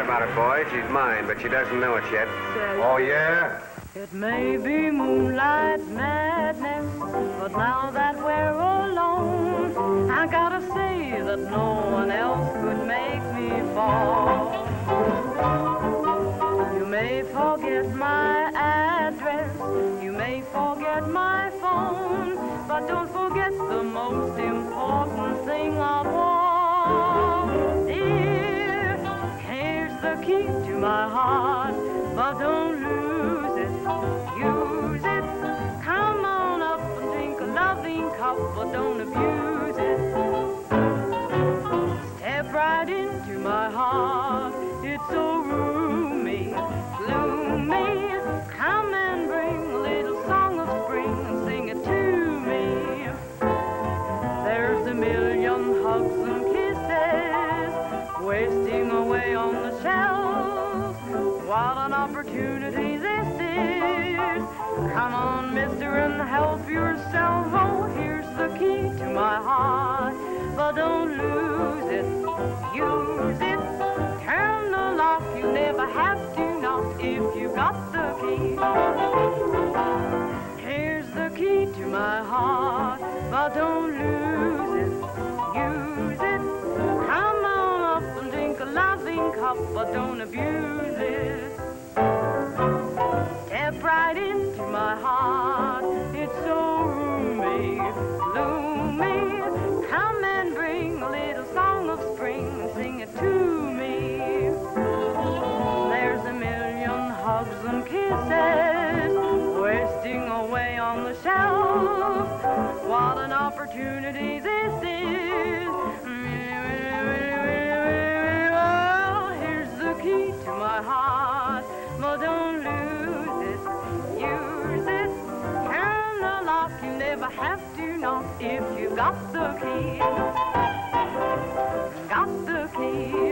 about it, boy. She's mine, but she doesn't know it yet. Oh, yeah? It may be moonlight madness, but now that we're alone, I gotta say that no one else could make me fall. You may forget my address, you may forget my phone, but don't forget the most important the key to my heart, but don't lose it, use it. Come on up and drink a loving cup, but don't abuse it. Step right into my heart, it's so roomy, gloomy. Come and bring a little song of spring and sing it to me. There's a million hugs Opportunity this is. Come on, mister, and help yourself. Oh, here's the key to my heart. But don't lose it, use it. Turn the lock, you never have to knock if you got the key. Here's the key to my heart, but don't lose it, use it. Come on up and drink a loving cup, but don't abuse it. Into my heart, it's so roomy, gloomy. Come and bring a little song of spring sing it to me. There's a million hugs and kisses wasting away on the shelf. What an opportunity Got the key. Got the key.